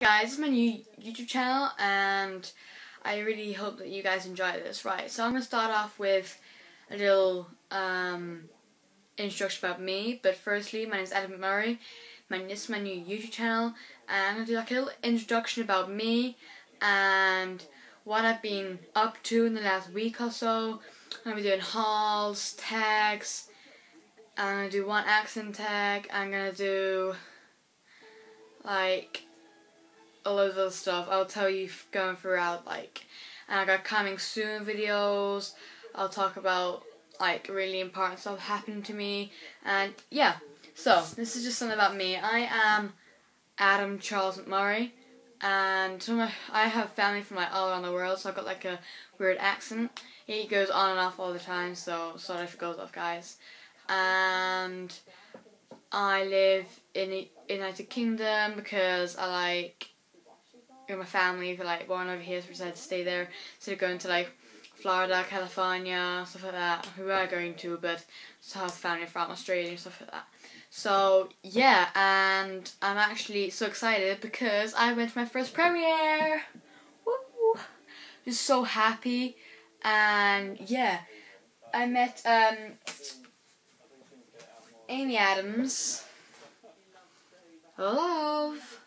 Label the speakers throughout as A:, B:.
A: guys, this is my new YouTube channel and I really hope that you guys enjoy this. Right, so I'm going to start off with a little um, introduction about me, but firstly, my name is Adam Murray. My, this is my new YouTube channel and I'm going to do like a little introduction about me and what I've been up to in the last week or so. I'm going to be doing hauls, tags, I'm going to do one accent tag, I'm going to do like all of those stuff. I'll tell you going throughout, like, and I got coming soon videos. I'll talk about, like, really important stuff happening to me. And, yeah. So, this is just something about me. I am Adam Charles McMurray. And I have family from, like, all around the world. So I've got, like, a weird accent. It goes on and off all the time. So, sorry if it goes off, guys. And... I live in the United Kingdom because I like know, my family who like born over here, so decided to stay there instead of going to like Florida, California, stuff like that. Who are going to, but just have family from Australia and stuff like that. So yeah, and I'm actually so excited because I went to my first premiere. Woo! Just so happy, and yeah, I met um, Amy Adams. Love.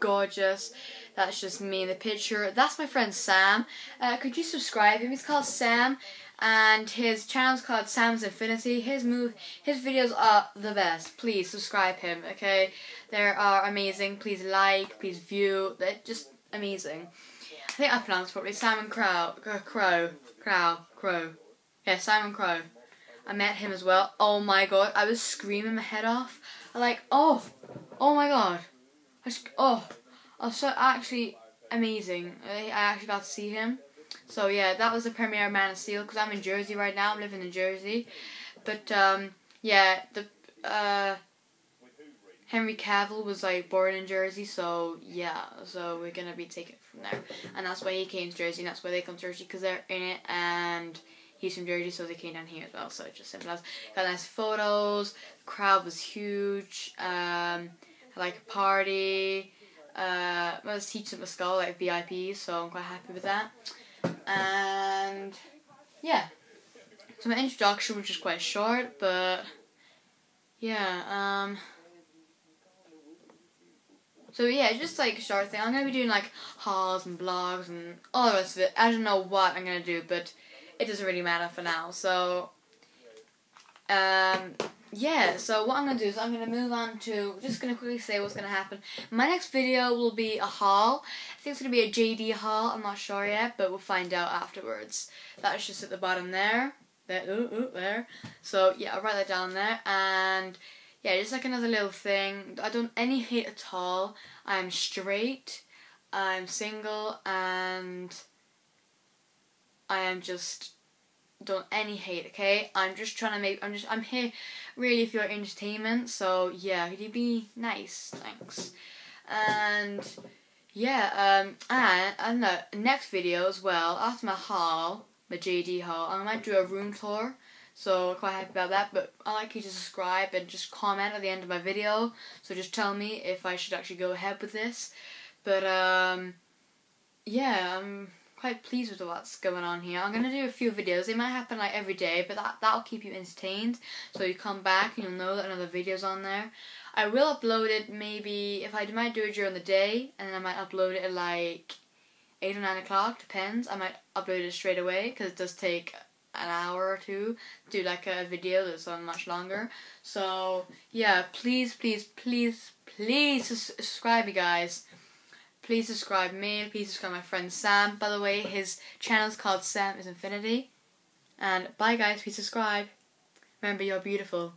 A: Gorgeous. That's just me in the picture. That's my friend Sam. Uh, could you subscribe him? He's called Sam, and his channel's called Sam's Infinity. His move, his videos are the best. Please subscribe him. Okay, they are amazing. Please like, please view. They're just amazing. I think I pronounced properly. Simon Crow, Crow, Crow, Crow. Yeah, Simon Crow. I met him as well. Oh my god, I was screaming my head off. I like, oh, oh my god. I just, oh, Oh, so actually amazing. I actually got to see him. So yeah, that was the premiere of Man of Steel because I'm in Jersey right now. I'm living in Jersey, but um, yeah, the uh, Henry Cavill was like born in Jersey, so yeah, so we're gonna be taking it from there, and that's why he came to Jersey, and that's why they come to Jersey because they're in it, and he's from Jersey, so they came down here as well. So it's just simple as got nice photos. The crowd was huge. Um, like a party uh, was teaching at the school like VIP, so I'm quite happy with that. And yeah, so my introduction was just quite short, but yeah. Um, so yeah, just like short thing. I'm gonna be doing like hauls and blogs and all the rest of it. I don't know what I'm gonna do, but it doesn't really matter for now. So um, yeah, so what I'm going to do is I'm going to move on to, just going to quickly say what's going to happen. My next video will be a haul. I think it's going to be a JD haul. I'm not sure yet, but we'll find out afterwards. That's just at the bottom there. There, ooh, ooh, there. So, yeah, I'll write that down there. And, yeah, just like another little thing. I don't any hate at all. I'm straight. I'm single. And I am just don't any hate, okay? I'm just trying to make, I'm just, I'm here really for your entertainment, so yeah, could you be nice? Thanks. And, yeah, um, and, and the next video as well, after my haul, my JD haul, I might do a room tour, so quite happy about that, but i like you to subscribe and just comment at the end of my video, so just tell me if I should actually go ahead with this, but, um, yeah, I'm quite pleased with what's going on here. I'm gonna do a few videos. They might happen like every day, but that that'll keep you entertained. So you come back and you'll know that another video's on there. I will upload it maybe if I might do it during the day, and then I might upload it at like eight or nine o'clock. Depends. I might upload it straight away because it does take an hour or two to do like a video that's on much longer. So yeah, please, please, please, please subscribe, you guys. Please subscribe me. Please subscribe my friend Sam. By the way, his channel is called Sam is Infinity. And bye guys. Please subscribe. Remember, you're beautiful.